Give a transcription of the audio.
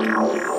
Oh, no.